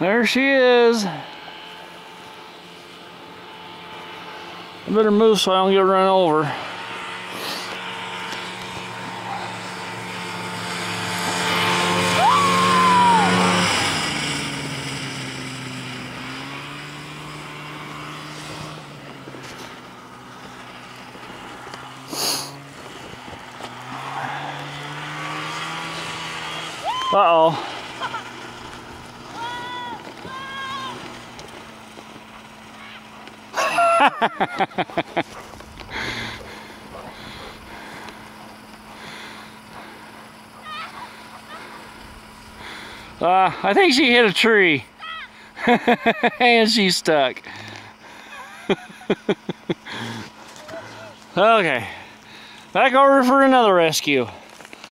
There she is. I better move so I don't get run over. Uh-oh. uh, I think she hit a tree. and she's stuck. okay. Back over for another rescue.